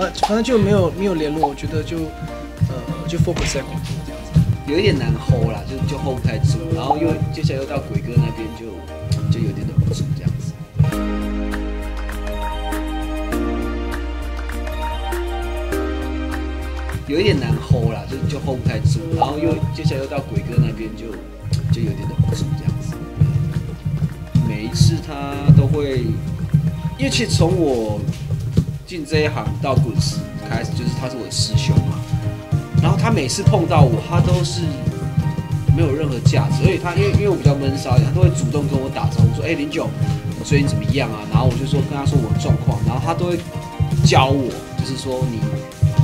反反正就没有没有联络，我觉得就呃就 focus 在工作这样子。有一点难 hold 啦，就就 hold 不太住，然后又接下来又到鬼哥那边就就有点忍不住这样子。有一点难 hold 啦，就就 hold 不太住，然后又接下来又到鬼哥那边就就有点忍不住这样子。每一次他都会，因为其实从我进这一行到滚石开始，就是他是我的师兄嘛。然后他每次碰到我，他都是没有任何价值，所以他因为因为我比较闷骚一点，他都会主动跟我打招呼说：“哎、林九，我最近怎么样啊？”然后我就说跟他说我的状况，然后他都会教我，就是说你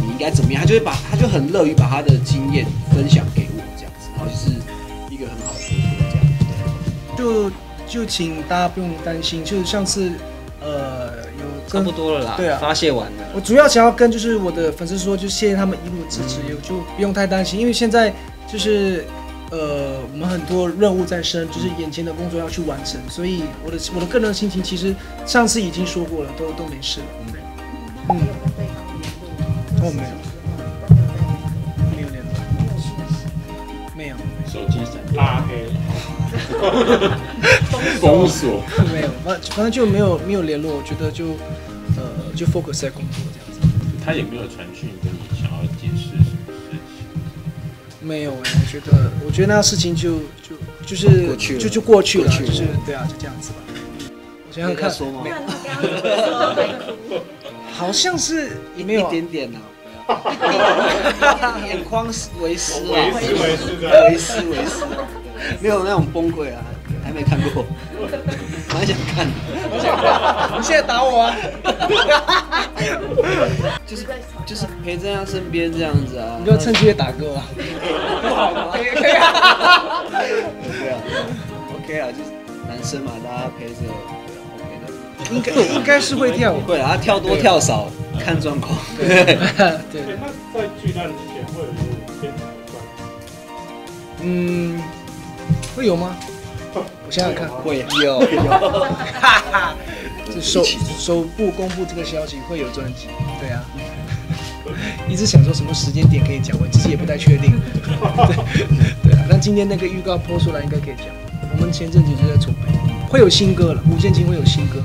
你应该怎么样，他就会把他就很乐于把他的经验分享给我这样子，然后就是一个很好的哥哥这样。就就请大家不用担心，就是上次差跟不多了啦，对啊。发泄完了。我主要想要跟就是我的粉丝说，就谢谢他们一路支持，也就不用太担心，因为现在就是呃我们很多任务在身，就是眼前的工作要去完成，所以我的我的个人心情其实上次已经说过了，都都没事了。嗯，哦没有，没有。没有手机闪拉黑，封锁。没有，反反正就没有没有联络，我觉得就呃就 focus 在工作这样子。他也没有传讯跟你想要解释什么事情。没有哎、我觉得，我觉得那事情就就就是过去了就就过去了，去了就是对啊，就这样子吧。我想想看，说吗？好像是也没有啊一点点呐、眼眶为湿啊，为湿为湿的，为湿为湿，没有那种崩溃啊，还没看过，蛮想看的，想看你现在打我啊？就是就是陪在他身边这样子啊，你就趁机会打歌啊？不好吗？可以可以啊。对啊，OK 啊，就是男生嘛，大家陪着应该应该是会跳舞。会啊，他跳多跳少看状况，对对，对，他在巨蛋之前会有一个天才的专嗯，会有吗？我想想看，会有有，哈哈，这首首部公布这个消息会有专辑，对啊。一直想说什么时间点可以讲，我自己也不太确定。对对啊，但今天那个预告播出来应该可以讲。我们前阵子就在筹备，会有新歌了，五线琴会有新歌。